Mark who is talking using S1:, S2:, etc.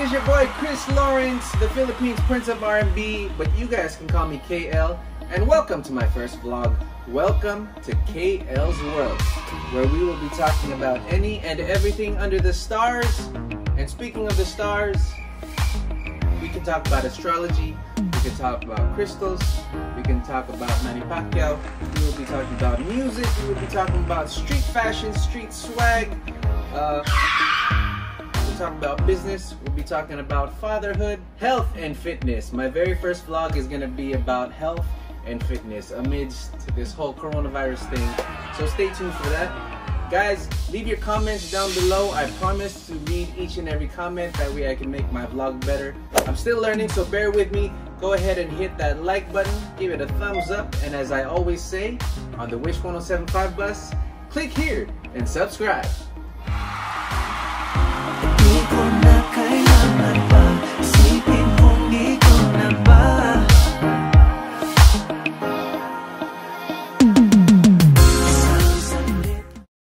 S1: is your boy Kris Lawrence, the Philippines Prince of R&B, but you guys can call me KL. And welcome to my first vlog. Welcome to KL's World, where we will be talking about any and everything under the stars. And speaking of the stars, we can talk about astrology, we can talk about crystals, we can talk about Manny Pacquiao, we will be talking about music, we will be talking about street fashion, street swag, uh, talk about business, we'll be talking about fatherhood, health, and fitness. My very first vlog is gonna be about health and fitness amidst this whole coronavirus thing. So stay tuned for that. Guys, leave your comments down below. I promise to read each and every comment. That way I can make my vlog better. I'm still learning, so bear with me. Go ahead and hit that like button, give it a thumbs up, and as I always say, on the Wish 1075 bus, click here and subscribe.